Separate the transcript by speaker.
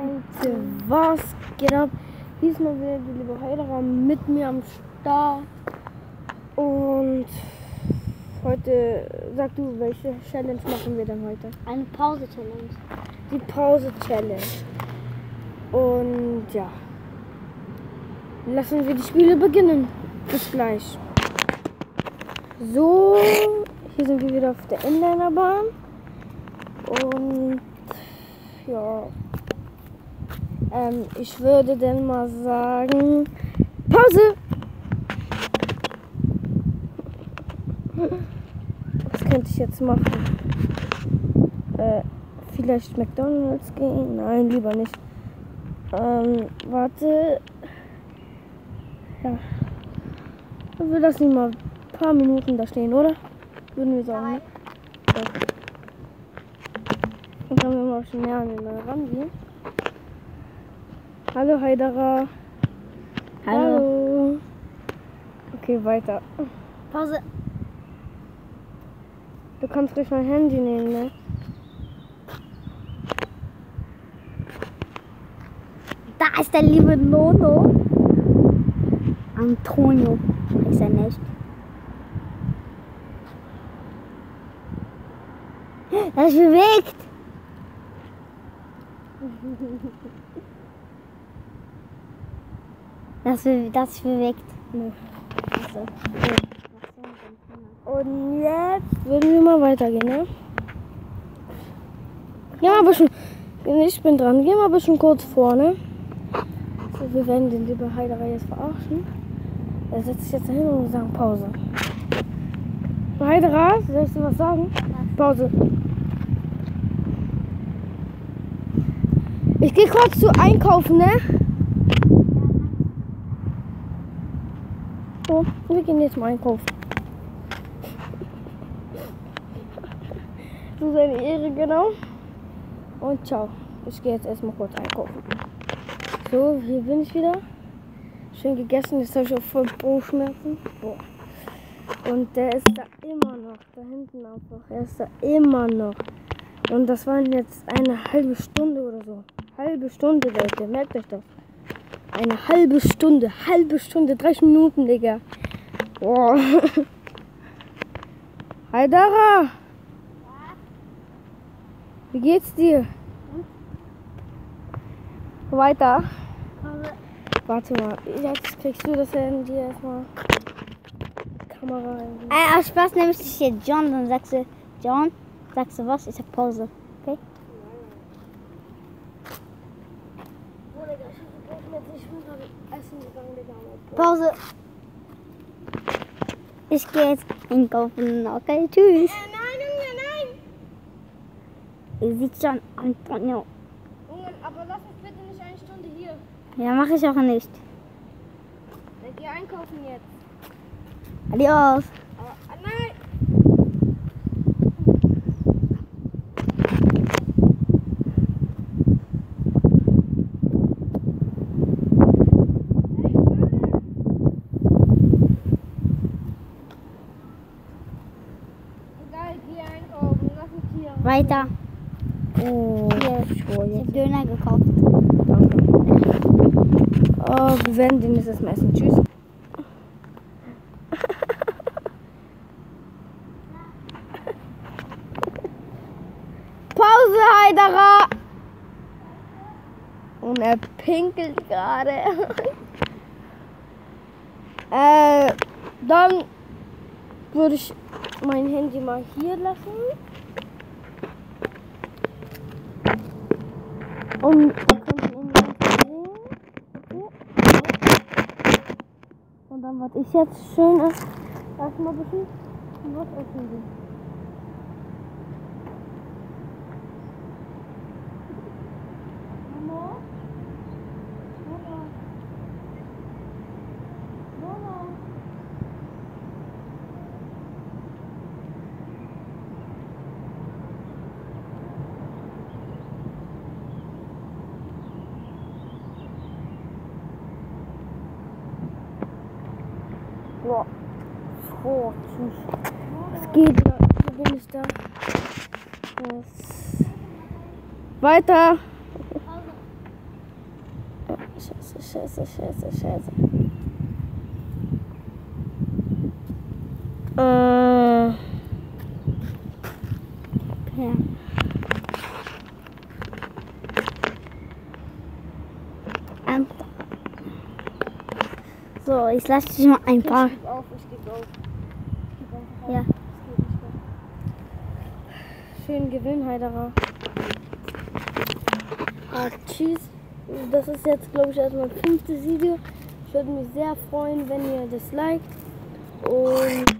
Speaker 1: Leute, was geht ab? Diesmal wieder die liebe Heidera mit mir am Start. Und heute, sag du, welche Challenge machen wir denn heute?
Speaker 2: Eine Pause-Challenge.
Speaker 1: Die Pause-Challenge. Und ja, lassen wir die Spiele beginnen. Bis gleich. So, hier sind wir wieder auf der Inlinerbahn. Und ja, ähm, ich würde dann mal sagen, Pause! Was könnte ich jetzt machen? Äh, vielleicht McDonalds gehen? Nein, lieber nicht. Ähm, warte. Ja. Wir lassen ihn mal ein paar Minuten da stehen, oder? Würden wir sagen, ne? Ja. Und dann werden wir mal schon näher an den rangehen. Hallo Haidara.
Speaker 2: Hallo.
Speaker 1: Okay, weiter.
Speaker 2: Pause.
Speaker 1: Du kannst ruhig mein Handy nehmen, ne?
Speaker 2: Da ist der liebe Nono. Antonio ist er nicht. Er ist bewegt. Das, das bewegt. Also,
Speaker 1: Und jetzt würden wir mal weitergehen, ne? Geh mal ein bisschen. Ich bin dran. Geh mal ein bisschen kurz vorne. So, wir werden den liebe Heiderer jetzt verarschen. Er setzt sich jetzt dahin und wir sagen Pause. Heiderer, sollst du was sagen? Pause. Ich gehe kurz zu einkaufen, ne? So, wir gehen jetzt mal einkaufen. So seine Ehre, genau. Und ciao. Ich gehe jetzt erstmal kurz einkaufen. So, hier bin ich wieder. Schön gegessen. Jetzt habe ich auch voll Bauchschmerzen. Boah. Und der ist da immer noch. Da hinten einfach. Er ist da immer noch. Und das waren jetzt eine halbe Stunde oder so. Halbe Stunde, Leute. Merkt euch das. Eine halbe Stunde. Halbe Stunde. 30 Minuten, Digga. Boah. Haidara. Wie geht's dir? Weiter. Warte mal. Jetzt kriegst du das Handy erstmal. Kamera. rein.
Speaker 2: Ey, aus Spaß nehme ich dich hier John, dann sagst du, John, sagst du was? Ich sag Pause. Okay? Pause. Ich gehe jetzt einkaufen. Okay, tschüss.
Speaker 1: Nein, Junge, nein!
Speaker 2: Ihr seht schon, Antonio.
Speaker 1: Junge, aber lass uns bitte nicht eine Stunde hier.
Speaker 2: Ja, mache ich auch nicht.
Speaker 1: Dann geh einkaufen jetzt.
Speaker 2: Adios.
Speaker 1: Aber, ah, nein! Egal, geh einkaufen. Lass uns hier.
Speaker 2: Weiter.
Speaker 1: Oh,
Speaker 2: Hier. Döner gekauft.
Speaker 1: Danke. Oh, wir werden den jetzt erstmal essen. Tschüss. Pause, Heiderer! Und er pinkelt gerade. äh, dann würde ich mein Handy mal hier lassen. Und ihr könnt ihn jetzt sehen. Und dann, was ich jetzt schön ist, erstmal ein bisschen was essen will. Boah. Oh, tschüss. Es geht. oder? Wo bin ich da? Was? Weiter. Scheiße, scheiße, scheiße, scheiße. Äh,
Speaker 2: Ja. Ähm. So, ich lasse dich mal ein paar.
Speaker 1: Ich gebe auf, ich gebe auf. Ich gebe einfach auf.
Speaker 2: Ja.
Speaker 1: Schönen Gewinn, Heiderer. Ah, tschüss. Das ist jetzt, glaube ich, erstmal mein fünftes Video. Ich würde mich sehr freuen, wenn ihr das liked. Und